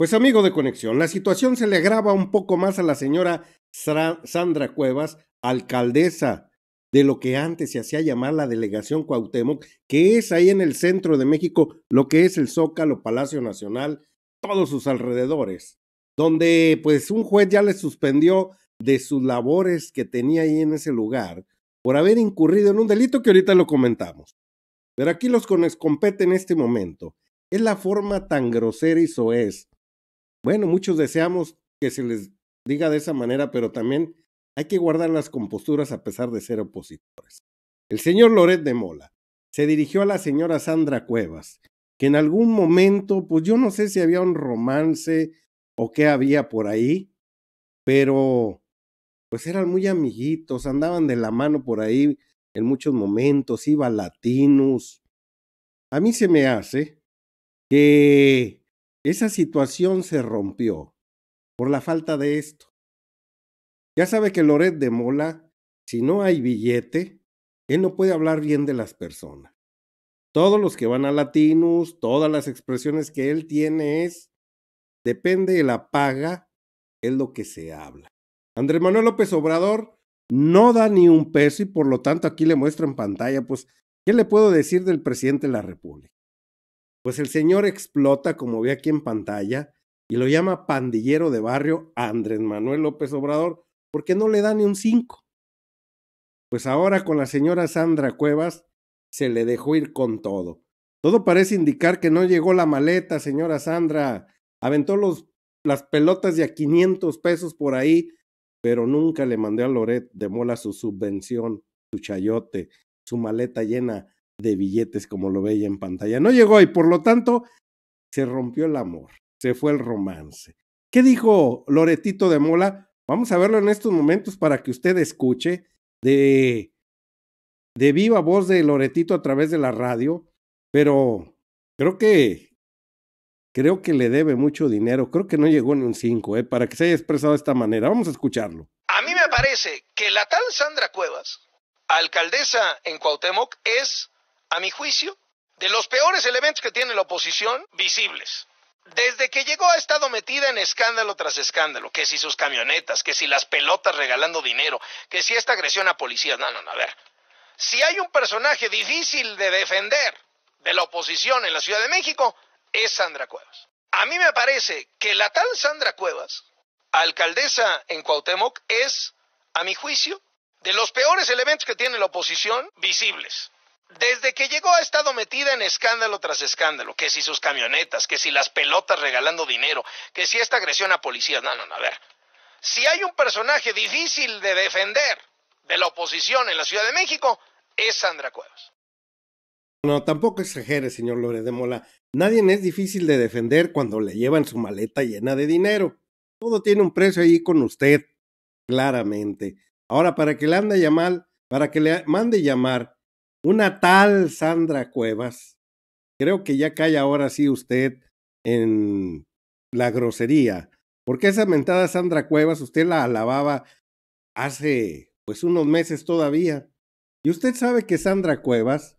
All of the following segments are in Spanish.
Pues amigo de conexión, la situación se le agrava un poco más a la señora Sandra Cuevas, alcaldesa de lo que antes se hacía llamar la delegación Cuauhtémoc, que es ahí en el centro de México, lo que es el Zócalo, Palacio Nacional, todos sus alrededores, donde pues un juez ya le suspendió de sus labores que tenía ahí en ese lugar por haber incurrido en un delito que ahorita lo comentamos. Pero aquí los que en este momento es la forma tan grosera y soez bueno, muchos deseamos que se les diga de esa manera, pero también hay que guardar las composturas a pesar de ser opositores. El señor Loret de Mola se dirigió a la señora Sandra Cuevas, que en algún momento, pues yo no sé si había un romance o qué había por ahí, pero pues eran muy amiguitos, andaban de la mano por ahí en muchos momentos, iba latinos. A mí se me hace que esa situación se rompió por la falta de esto. Ya sabe que Loret de Mola, si no hay billete, él no puede hablar bien de las personas. Todos los que van a Latinus, todas las expresiones que él tiene es, depende de la paga, es lo que se habla. Andrés Manuel López Obrador no da ni un peso y por lo tanto aquí le muestro en pantalla, pues, ¿qué le puedo decir del presidente de la República? Pues el señor explota, como ve aquí en pantalla, y lo llama pandillero de barrio Andrés Manuel López Obrador, porque no le da ni un cinco. Pues ahora con la señora Sandra Cuevas se le dejó ir con todo. Todo parece indicar que no llegó la maleta, señora Sandra. Aventó los, las pelotas de a 500 pesos por ahí, pero nunca le mandé a Loret de Mola su subvención, su chayote, su maleta llena de billetes como lo veía en pantalla. No llegó y por lo tanto se rompió el amor, se fue el romance. ¿Qué dijo Loretito de Mola? Vamos a verlo en estos momentos para que usted escuche de, de viva voz de Loretito a través de la radio, pero creo que creo que le debe mucho dinero, creo que no llegó ni un 5, ¿eh? para que se haya expresado de esta manera. Vamos a escucharlo. A mí me parece que la tal Sandra Cuevas, alcaldesa en Cuauhtémoc, es a mi juicio, de los peores elementos que tiene la oposición visibles. Desde que llegó ha estado metida en escándalo tras escándalo, que si sus camionetas, que si las pelotas regalando dinero, que si esta agresión a policías. No, no, no, a ver. Si hay un personaje difícil de defender de la oposición en la Ciudad de México, es Sandra Cuevas. A mí me parece que la tal Sandra Cuevas, alcaldesa en Cuauhtémoc, es, a mi juicio, de los peores elementos que tiene la oposición visibles. Desde que llegó ha estado metida en escándalo tras escándalo, que si sus camionetas, que si las pelotas regalando dinero, que si esta agresión a policías. No, no, no, a ver. Si hay un personaje difícil de defender de la oposición en la Ciudad de México, es Sandra Cuevas. No, tampoco exagere, señor Lore de Mola. Nadie es difícil de defender cuando le llevan su maleta llena de dinero. Todo tiene un precio ahí con usted, claramente. Ahora, para que le ande a llamar, para que le mande llamar una tal Sandra Cuevas, creo que ya cae ahora sí usted en la grosería, porque esa mentada Sandra Cuevas usted la alababa hace pues unos meses todavía. Y usted sabe que Sandra Cuevas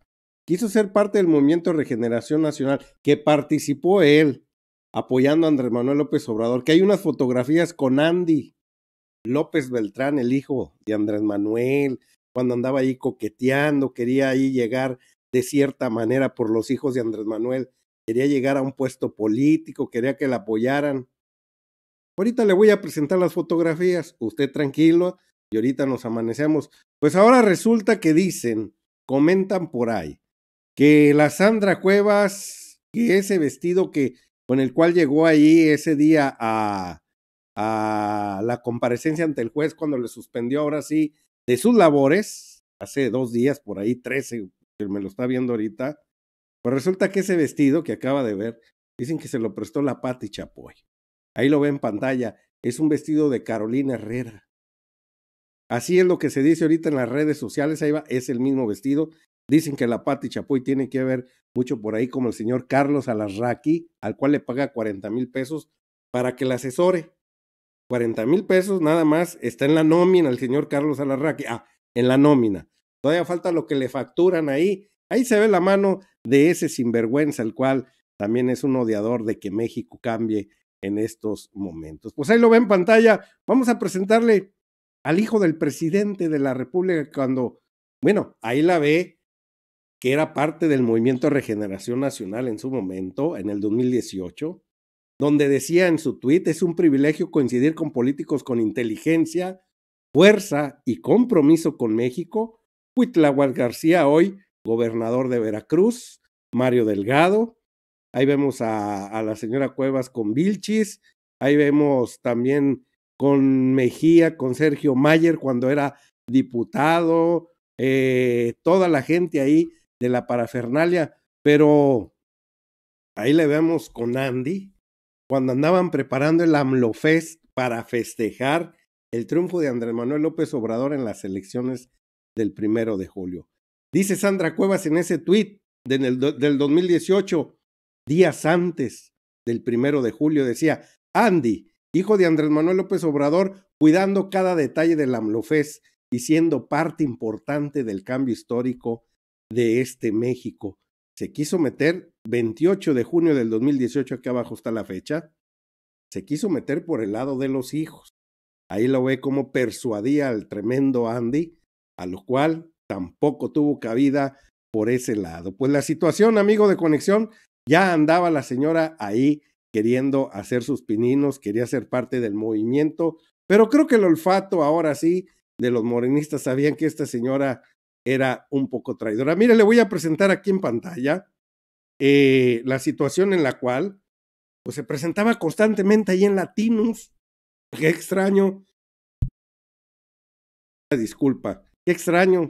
quiso ser parte del movimiento Regeneración Nacional, que participó él apoyando a Andrés Manuel López Obrador, que hay unas fotografías con Andy López Beltrán, el hijo de Andrés Manuel, cuando andaba ahí coqueteando, quería ahí llegar de cierta manera por los hijos de Andrés Manuel, quería llegar a un puesto político, quería que la apoyaran. Ahorita le voy a presentar las fotografías, usted tranquilo, y ahorita nos amanecemos. Pues ahora resulta que dicen, comentan por ahí, que la Sandra Cuevas, que ese vestido que con el cual llegó ahí ese día a, a la comparecencia ante el juez cuando le suspendió ahora sí de sus labores, hace dos días, por ahí, trece, que me lo está viendo ahorita, pues resulta que ese vestido que acaba de ver, dicen que se lo prestó la Pati Chapoy. Ahí lo ve en pantalla, es un vestido de Carolina Herrera. Así es lo que se dice ahorita en las redes sociales, ahí va, es el mismo vestido. Dicen que la Pati Chapoy tiene que ver mucho por ahí como el señor Carlos Alarraqui, al cual le paga 40 mil pesos para que la asesore. 40 mil pesos nada más está en la nómina el señor Carlos Alarraqui. Ah, en la nómina. Todavía falta lo que le facturan ahí. Ahí se ve la mano de ese sinvergüenza, el cual también es un odiador de que México cambie en estos momentos. Pues ahí lo ve en pantalla. Vamos a presentarle al hijo del presidente de la República cuando, bueno, ahí la ve que era parte del movimiento de Regeneración Nacional en su momento, en el 2018, donde decía en su tuit, es un privilegio coincidir con políticos con inteligencia, fuerza y compromiso con México. Huitlahuac García, hoy gobernador de Veracruz, Mario Delgado, ahí vemos a, a la señora Cuevas con Vilchis, ahí vemos también con Mejía, con Sergio Mayer cuando era diputado, eh, toda la gente ahí de la parafernalia, pero ahí le vemos con Andy, cuando andaban preparando el AMLOFEST para festejar el triunfo de Andrés Manuel López Obrador en las elecciones del primero de julio. Dice Sandra Cuevas en ese tuit del, del 2018, días antes del primero de julio, decía, Andy, hijo de Andrés Manuel López Obrador, cuidando cada detalle del AMLOFES y siendo parte importante del cambio histórico de este México. Se quiso meter 28 de junio del 2018, aquí abajo está la fecha, se quiso meter por el lado de los hijos. Ahí lo ve como persuadía al tremendo Andy, a lo cual tampoco tuvo cabida por ese lado. Pues la situación, amigo de conexión, ya andaba la señora ahí queriendo hacer sus pininos, quería ser parte del movimiento, pero creo que el olfato ahora sí de los morenistas sabían que esta señora era un poco traidora. Mire, le voy a presentar aquí en pantalla eh, la situación en la cual pues, se presentaba constantemente ahí en Latinos. Qué extraño. Disculpa, qué extraño.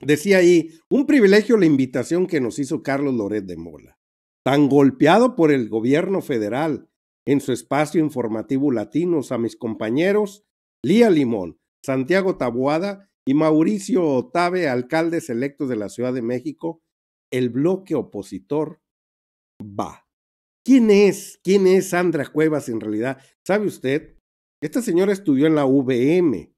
Decía ahí, un privilegio la invitación que nos hizo Carlos Loret de Mola, tan golpeado por el gobierno federal en su espacio informativo latinos a mis compañeros Lía Limón, Santiago Tabuada y Mauricio Otave, alcaldes electos de la Ciudad de México, el bloque opositor va. ¿Quién es? ¿Quién es Sandra Cuevas en realidad? ¿Sabe usted? Esta señora estudió en la VM.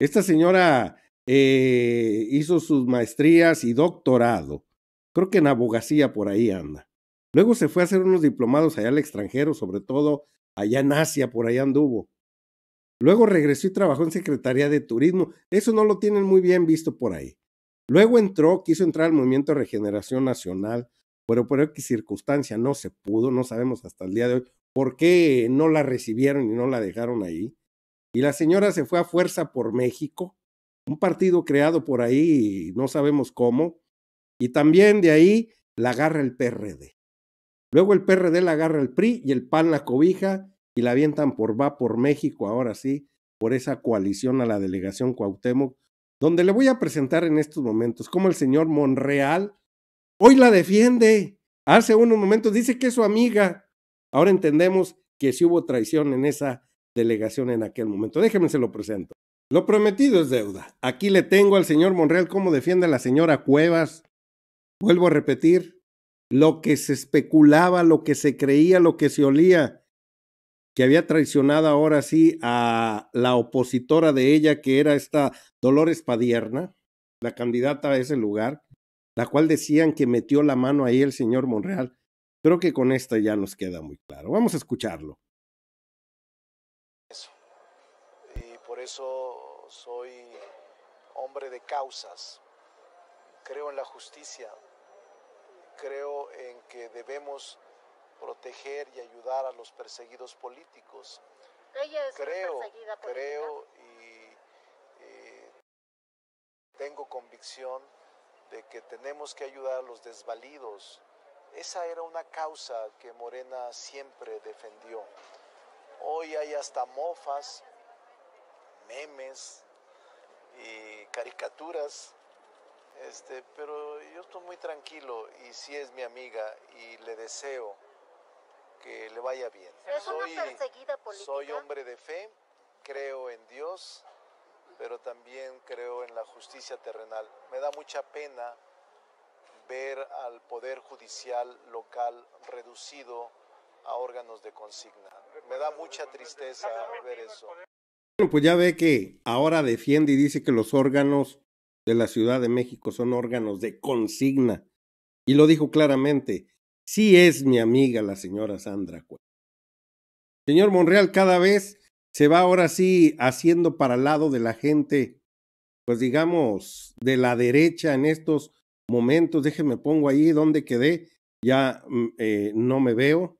Esta señora eh, hizo sus maestrías y doctorado. Creo que en abogacía por ahí anda. Luego se fue a hacer unos diplomados allá al extranjero, sobre todo allá en Asia, por allá anduvo. Luego regresó y trabajó en Secretaría de Turismo. Eso no lo tienen muy bien visto por ahí. Luego entró, quiso entrar al Movimiento de Regeneración Nacional, pero por qué circunstancia no se pudo, no sabemos hasta el día de hoy por qué no la recibieron y no la dejaron ahí. Y la señora se fue a Fuerza por México, un partido creado por ahí, no sabemos cómo, y también de ahí la agarra el PRD. Luego el PRD la agarra el PRI y el PAN la cobija y la avientan por va por México, ahora sí, por esa coalición a la delegación Cuauhtémoc, donde le voy a presentar en estos momentos cómo el señor Monreal hoy la defiende. Hace unos momentos dice que es su amiga. Ahora entendemos que sí hubo traición en esa delegación en aquel momento. Déjeme se lo presento. Lo prometido es deuda. Aquí le tengo al señor Monreal cómo defiende a la señora Cuevas. Vuelvo a repetir, lo que se especulaba, lo que se creía, lo que se olía que había traicionado ahora sí a la opositora de ella, que era esta Dolores Padierna, la candidata a ese lugar, la cual decían que metió la mano ahí el señor Monreal. Creo que con esta ya nos queda muy claro. Vamos a escucharlo. Eso. Y por eso soy hombre de causas. Creo en la justicia. Creo en que debemos proteger y ayudar a los perseguidos políticos. Ella es creo, perseguida política. creo y, y tengo convicción de que tenemos que ayudar a los desvalidos. Esa era una causa que Morena siempre defendió. Hoy hay hasta mofas, memes y caricaturas, este, pero yo estoy muy tranquilo y sí es mi amiga y le deseo que le vaya bien. ¿Es una perseguida política? soy hombre de fe, creo en Dios, pero también creo en la justicia terrenal. Me da mucha pena ver al Poder Judicial local reducido a órganos de consigna. Me da mucha tristeza ver eso. Bueno, pues ya ve que ahora defiende y dice que los órganos de la Ciudad de México son órganos de consigna. Y lo dijo claramente, sí es mi amiga la señora Sandra Cuevas. Señor Monreal, cada vez se va ahora sí haciendo para el lado de la gente, pues digamos, de la derecha en estos momentos. Déjeme pongo ahí donde quedé. Ya mm, eh, no me veo.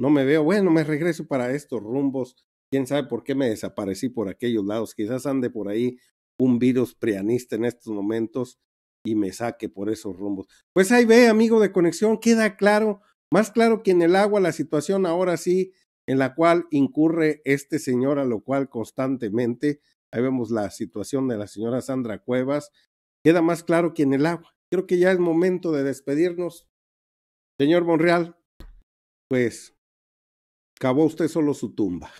No me veo. Bueno, me regreso para estos rumbos. Quién sabe por qué me desaparecí por aquellos lados. Quizás ande por ahí un virus prianista en estos momentos y me saque por esos rumbos. Pues ahí ve, amigo de conexión, queda claro, más claro que en el agua la situación ahora sí en la cual incurre este señor, a lo cual constantemente, ahí vemos la situación de la señora Sandra Cuevas, queda más claro que en el agua. Creo que ya es momento de despedirnos. Señor Monreal, pues cavó usted solo su tumba.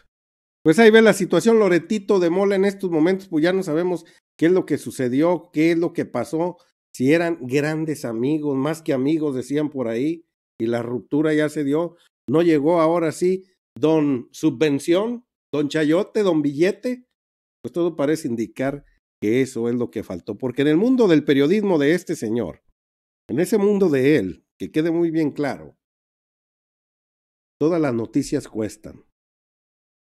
Pues ahí ve la situación, Loretito de Mola en estos momentos, pues ya no sabemos qué es lo que sucedió, qué es lo que pasó, si eran grandes amigos, más que amigos, decían por ahí, y la ruptura ya se dio, no llegó ahora sí, don Subvención, don Chayote, don Billete, pues todo parece indicar que eso es lo que faltó, porque en el mundo del periodismo de este señor, en ese mundo de él, que quede muy bien claro, todas las noticias cuestan.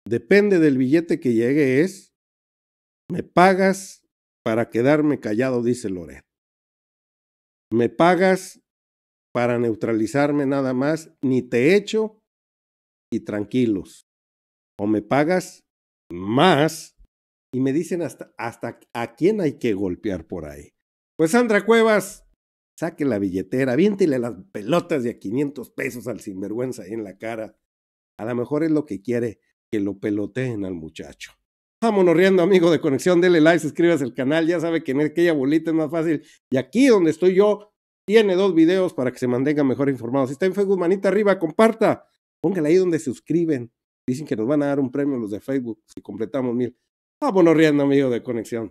Depende del billete que llegue es, me pagas para quedarme callado, dice Loret. Me pagas para neutralizarme nada más, ni te echo y tranquilos. O me pagas más y me dicen hasta, hasta a quién hay que golpear por ahí. Pues Sandra Cuevas, saque la billetera, viéntele las pelotas de a 500 pesos al sinvergüenza ahí en la cara. A lo mejor es lo que quiere que lo peloteen al muchacho. Vámonos riendo, amigo de conexión, dele like, suscríbase al canal, ya sabe que en aquella bolita es más fácil. Y aquí donde estoy yo, tiene dos videos para que se mantenga mejor informado. Si está en Facebook, manita arriba, comparta. Póngale ahí donde se suscriben. Dicen que nos van a dar un premio los de Facebook si completamos mil. Vámonos riendo, amigo de conexión.